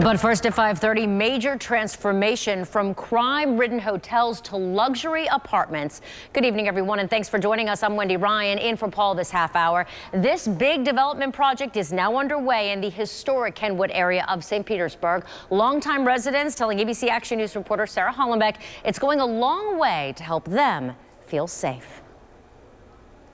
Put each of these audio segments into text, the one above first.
But first at 5:30, major transformation from crime-ridden hotels to luxury apartments. Good evening, everyone, and thanks for joining us. I'm Wendy Ryan, in for Paul this half hour. This big development project is now underway in the historic Kenwood area of St. Petersburg. Longtime residents telling ABC Action News reporter Sarah Hollenbeck it's going a long way to help them feel safe.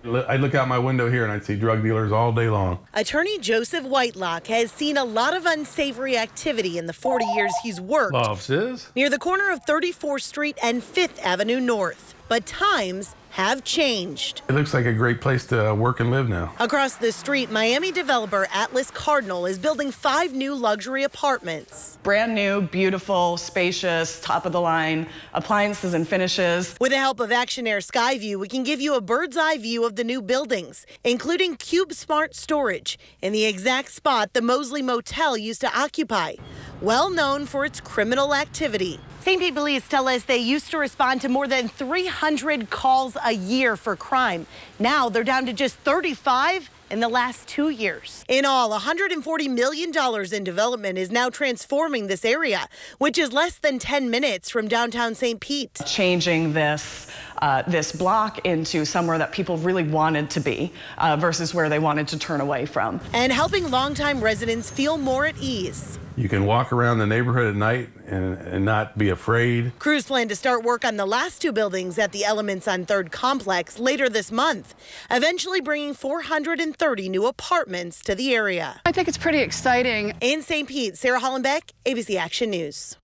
I look out my window here and I see drug dealers all day long. Attorney Joseph Whitelock has seen a lot of unsavory activity in the 40 years he's worked Love, sis. near the corner of 34th Street and 5th Avenue North. But times have changed. It looks like a great place to work and live now. Across the street, Miami developer Atlas Cardinal is building five new luxury apartments. Brand new, beautiful, spacious, top of the line appliances and finishes. With the help of Actionair Skyview, we can give you a bird's eye view of the new buildings, including Cube Smart Storage in the exact spot the Mosley Motel used to occupy, well known for its criminal activity. St. Pete police tell us they used to respond to more than 300 calls a year for crime. Now they're down to just 35 in the last two years. In all, $140 million in development is now transforming this area, which is less than 10 minutes from downtown St. Pete. Changing this uh, this block into somewhere that people really wanted to be uh, versus where they wanted to turn away from. And helping longtime residents feel more at ease. You can walk around the neighborhood at night and, and not be afraid. Crews plan to start work on the last two buildings at the Elements on 3rd Complex later this month, eventually bringing 430 new apartments to the area. I think it's pretty exciting. In St. Pete, Sarah Hollenbeck, ABC Action News.